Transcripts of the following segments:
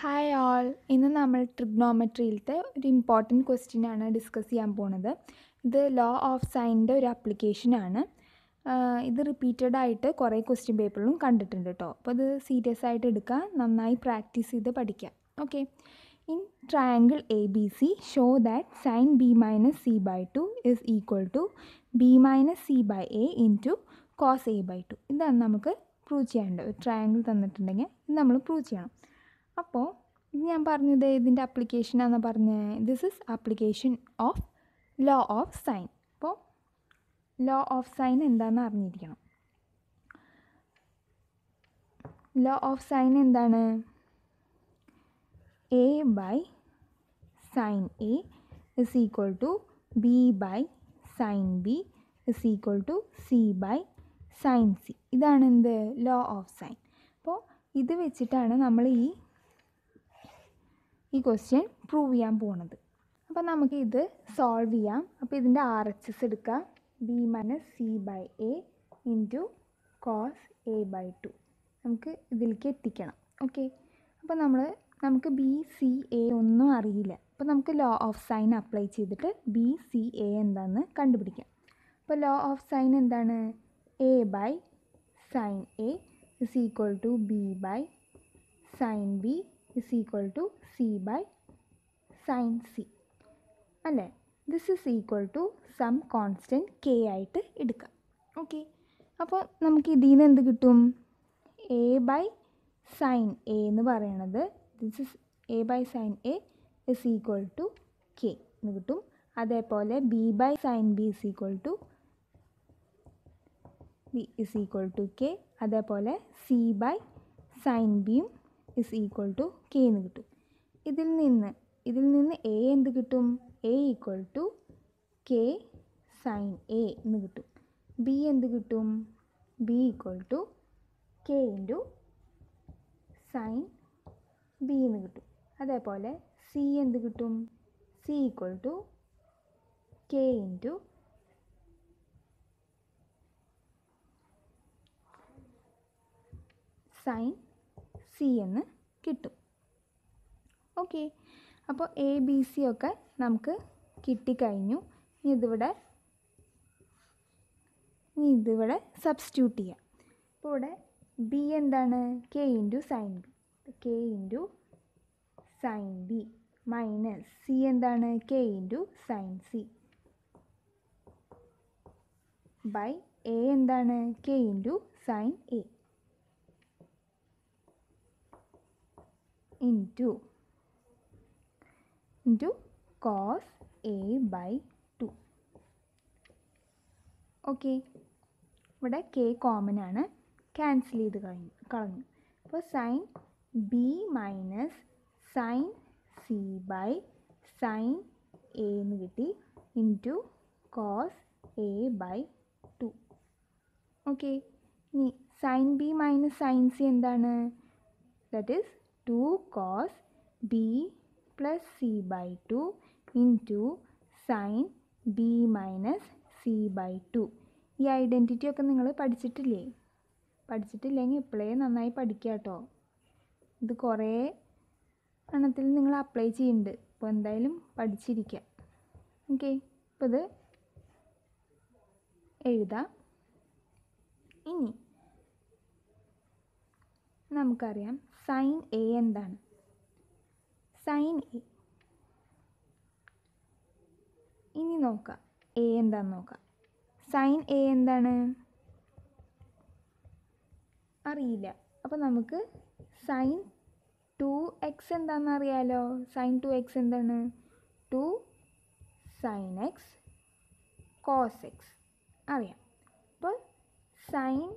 Hi all ഇന്ന് നമ്മൾ ട്രിഗ്നോമെട്രിയിലത്തെ ഒരു ഇമ്പോർട്ടന്റ് ക്വസ്റ്റ്യൻ ആണ് ഡിസ്കസ് ചെയ്യാൻ പോണത്. ഇത് ലോ ഓഫ് സൈന്റെ ഒരു ആപ്ലിക്കേഷനാണ് ഇത് റിപ്പീറ്റഡ് ആയിട്ട് കുറേ ക്വസ്റ്റ്യൻ പേപ്പറിലും കണ്ടിട്ടുണ്ട് കേട്ടോ അപ്പോൾ ഇത് സീരിയസ് ആയിട്ട് എടുക്കുക നന്നായി പ്രാക്ടീസ് ചെയ്ത് പഠിക്കാം. Okay in triangle A B C show that sine B minus C by two is equal to B minus C by A into cos A by two ഇതാണ് നമുക്ക് പ്രൂവ് ചെയ്യേണ്ടത്. ഒരു ട്രയാങ്കിൾ തന്നിട്ടുണ്ടെങ്കിൽ ഇത് നമ്മൾ പ്രൂവ് ചെയ്യണം. അപ്പോൾ ഇത് ഞാൻ പറഞ്ഞത് ഇതിന്റെ ആപ്ലിക്കേഷനാണെന്ന് പറഞ്ഞത് this is application of law of sine അപ്പോൾ ലോ ഓഫ് സൈൻ എന്താണെന്ന് അറിഞ്ഞിരിക്കണം. ലോ ഓഫ് സൈൻ എന്താണ്? A by sine A is equal to B by sine B is equal to C by sine C ഇതാണ് എന്ത് law of sine അപ്പോൾ ഇത് വെച്ചിട്ടാണ് നമ്മൾ ഈ ഈ ക്വസ്റ്റ്യൻ പ്രൂവ് ചെയ്യാൻ പോണത്. അപ്പോൾ നമുക്ക് ഇത് സോൾവ് ചെയ്യാം. അപ്പോൾ ഇതിന്റെ ആർ എച്ച് എസ് എടുക്കാം. B minus C by A into cos A by two നമുക്ക് ഇതിലേക്ക് എത്തിക്കണം. ഓക്കെ അപ്പോൾ നമ്മൾ നമുക്ക് ബി സി എ ഒന്നും അറിയില്ല. അപ്പോൾ നമുക്ക് ലോ ഓഫ് സൈൻ അപ്ലൈ ചെയ്തിട്ട് ബി സി എ എന്താണെന്ന് കണ്ടുപിടിക്കാം. അപ്പോൾ ലോ ഓഫ് സൈൻ എന്താണ്? A by sine A is equal to B by sine B is equal to C by sine C അല്ലേ? This is equal to some constant K ആയിട്ട് എടുക്കാം. Okay അപ്പോൾ നമുക്ക് ഇതിൽ നിന്ന് എന്ത് കിട്ടും? എ ബൈ സൈൻ എ എന്ന് പറയണത് this is A by sine A is equal to K എന്ന് കിട്ടും. അതേപോലെ B by sine B is equal to B is equal to K അതേപോലെ സി ബൈ സൈൻ ബിയും ഇസ് ഈക്വൽ ടു കെ എന്ന് കിട്ടും. ഇതിൽ നിന്ന് ഇതിൽ നിന്ന് എ എന്ത് കിട്ടും? A equal to K sine A എന്ന് കിട്ടും. ബി എന്ത് കിട്ടും? B equal to K into sine B എന്ന് കിട്ടും. അതേപോലെ സി എന്ത് കിട്ടും? C equal to K into sine C എന്ന് കിട്ടും. ഓക്കെ. അപ്പോൾ എ ബി സി ഒക്കെ നമുക്ക് കിട്ടിക്കഴിഞ്ഞു. ഇനി ഇതിവിടെ ഇനി ഇതിവിടെ സബ്സ്റ്റിറ്റ്യൂട്ട് ചെയ്യാം. അപ്പോൾ ഇവിടെ ബി എന്താണ്? K into sine B K into sine B minus C എന്താണ്? K into sine C by A എന്താണ്? K into sine A into into cos A by two okay ഇവിടെ കെ കോമൺ ആണ്. Cancel ചെയ്ത് കഴിഞ്ഞു കളഞ്ഞു. അപ്പോൾ sine B minus sine C by sine A എന്ന് കിട്ടി. Into cos A by two okay ഇനി sine B minus sine C എന്താണ്? That is two cos B plus C by two into sine B minus C by two ഈ identity ഒക്കെ നിങ്ങൾ പഠിച്ചിട്ടില്ലേ? പഠിച്ചിട്ടില്ലെങ്കിൽ ഇപ്പോഴേ നന്നായി പഠിക്കുക കേട്ടോ ഇത് കുറേ എണ്ണത്തിൽ നിങ്ങൾ അപ്ലൈ ചെയ്യുന്നുണ്ട് അപ്പോൾ എന്തായാലും പഠിച്ചിരിക്കുക ഓക്കെ അപ്പോൾ ഇത് എഴുതാം. ഇനി നമുക്കറിയാം സൈൻ എ എന്താണ്? Sine A. ഇനി നോക്കാം. എ എന്താണെന്ന് നോക്കാം. സൈൻ എ എന്താണ്? അറിയില്ല. അപ്പോൾ നമുക്ക് സൈൻ ടു എക്സ് എന്താണെന്ന് അറിയാലോ? സൈൻ ടു എക്സ് എന്താണ്? Two sine X cos X. അറിയാം. അപ്പോൾ സൈൻ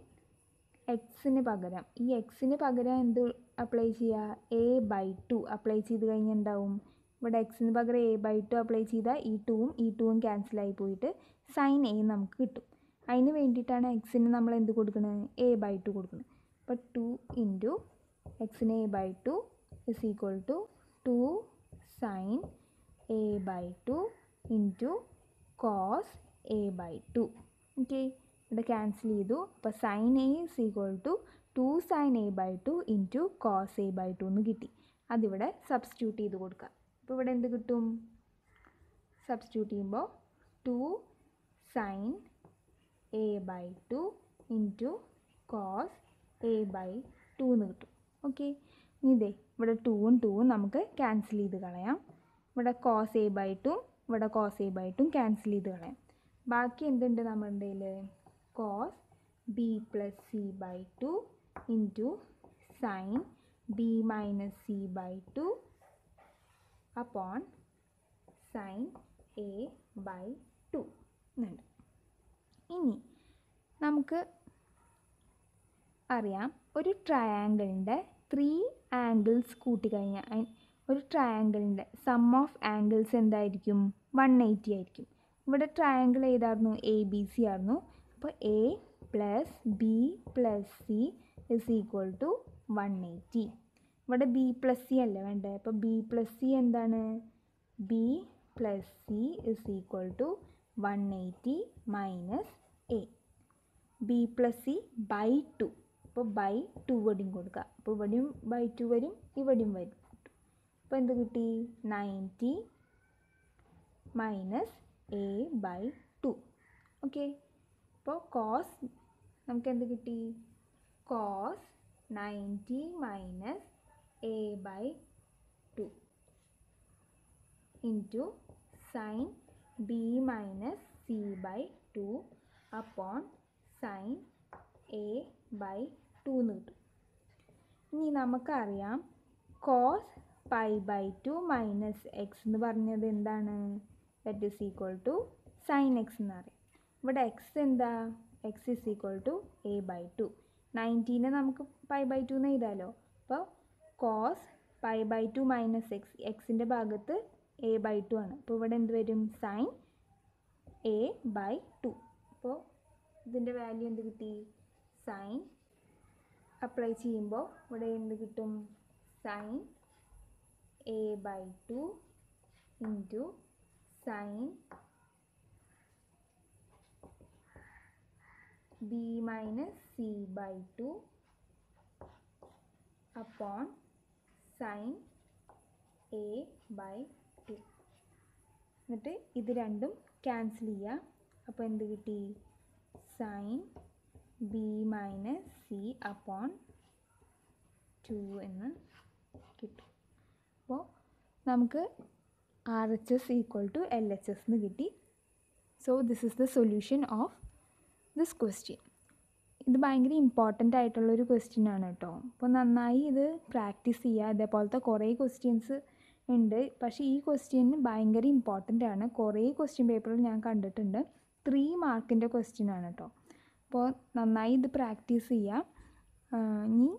എക്സിന് പകരം. ഈ എക്സിന് പകരം എന്ത് അപ്ലൈ ചെയ്യുക എ ബൈ ടു അപ്ലൈ ചെയ്ത് കഴിഞ്ഞാൽ എന്താവും? ഇവിടെ എക്സിന് പകരം എ ബൈ ടു അപ്ലൈ ചെയ്താൽ ഈ ടൂവും ഈ ടൂവും ക്യാൻസലായി പോയിട്ട് സൈൻ എ നമുക്ക് കിട്ടും. അതിന് വേണ്ടിയിട്ടാണ് എക്സിന് നമ്മൾ എന്ത് കൊടുക്കുന്നത് എ ബൈ ടു കൊടുക്കുന്നത് അപ്പോൾ ടു ഇന്റു എക്സിന് A by two is equal to two sine A by two into cos A by two okay ഇവിടെ ക്യാൻസൽ ചെയ്തു. അപ്പോൾ sine A is equal to two sine A by two into cos A by two എന്ന് കിട്ടി. അതിവിടെ substitute ചെയ്ത് കൊടുക്കുക. അപ്പോൾ ഇവിടെ എന്ത് കിട്ടും? സബ്സ്റ്റിറ്റ്യൂട്ട് ചെയ്യുമ്പോൾ two sine A by two into cos A by two എന്ന് കിട്ടും. ഓക്കെ ഇതേ ഇവിടെ ടൂവും ടൂവും നമുക്ക് ക്യാൻസൽ ചെയ്ത് കളയാം. ഇവിടെ കോസ് എ ബൈ ടും ഇവിടെ കോസ് എ ബൈ ടും ക്യാൻസൽ ചെയ്ത് കളയാം. ബാക്കി എന്തുണ്ട് നമ്മുടെ കയ്യിൽ? Cos B plus C by two into sine B minus C by two upon sine A by two എന്നുണ്ട്. ഇനി നമുക്ക് അറിയാം ഒരു ട്രയാങ്കിളിന്റെ ത്രീ ആംഗിൾസ് കൂട്ടിക്കഴിഞ്ഞാൽ ഒരു ട്രയാങ്കിളിന്റെ സം ഓഫ് ആംഗിൾസ് എന്തായിരിക്കും? വൺ എയ്റ്റി ആയിരിക്കും. ഇവിടെ ട്രയാങ്കിൾ ഏതായിരുന്നു? എ ബി സി ആയിരുന്നു. അപ്പോൾ A plus B plus C is equal to one eighty ഇവിടെ ബി പ്ലസ് സി അല്ലേ വേണ്ടത് അപ്പോൾ ബി പ്ലസ് സി എന്താണ്? B plus C is equal to one eighty minus A B plus C by two അപ്പോൾ by two ഇവിടെയും കൊടുക്കുക. അപ്പോൾ ഇവിടെയും ബൈ ടു വരും ഇവിടെയും വരും. അപ്പോൾ എന്ത് കിട്ടി? Ninety minus A by two okay അപ്പോൾ കോസ് നമുക്ക് എന്ത് കിട്ടി? Cos ninety minus A by two into sine B minus C by two upon sine A by two എന്ന് കിട്ടും. ഇനി നമുക്കറിയാം cos pi by two minus X എന്ന് പറഞ്ഞത് എന്താണ്? That is equal to sine X എന്ന് പറയും. ഇവിടെ എക്സ് എന്താ? X is equal to A by two നയന്റീനെ നമുക്ക് പൈ ബൈ ടു എന്ന് എഴുതാമല്ലോ അപ്പോൾ cos pi by two minus X എക്സിന്റെ ഭാഗത്ത് എ ബൈ ടു ആണ്. അപ്പോൾ ഇവിടെ എന്ത് വരും? സൈൻ എ ബൈ ടു അപ്പോൾ ഇതിന്റെ വാല്യൂ എന്ത് കിട്ടി? സൈൻ അപ്ലൈ ചെയ്യുമ്പോൾ ഇവിടെ എന്ത് കിട്ടും? Sine A by two into sine B minus C by two upon sine A by two എന്നിട്ട് ഇത് രണ്ടും ക്യാൻസൽ ചെയ്യുക അപ്പോൾ എന്ത് കിട്ടി? Sine B minus C upon two എന്ന് കിട്ടും. അപ്പോൾ നമുക്ക് R H S equal to L H S എന്ന് കിട്ടി. So this is the solution of this question ഇത് ഭയങ്കര ഇമ്പോർട്ടന്റ് ആയിട്ടുള്ളൊരു ക്വസ്റ്റ്യൻ ആണ് കേട്ടോ അപ്പോൾ നന്നായി ഇത് പ്രാക്ടീസ് ചെയ്യുക ഇതേപോലത്തെ കുറേ ക്വസ്റ്റ്യൻസ് ഉണ്ട്. പക്ഷേ ഈ ക്വസ്റ്റ്യൻ ഭയങ്കര ഇമ്പോർട്ടന്റ് ആണ്. കുറേ ക്വസ്റ്റ്യൻ പേപ്പറിൽ ഞാൻ കണ്ടിട്ടുണ്ട്. ത്രീ മാർക്കിന്റെ ക്വസ്റ്റ്യൻ ആണ് കേട്ടോ അപ്പോൾ നന്നായി ഇത് പ്രാക്ടീസ് ചെയ്യുക ഇനി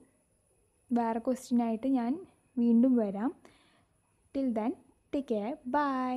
വേറെ ക്വസ്റ്റ്യനായിട്ട് ഞാൻ വീണ്ടും വരാം. Till then take care bye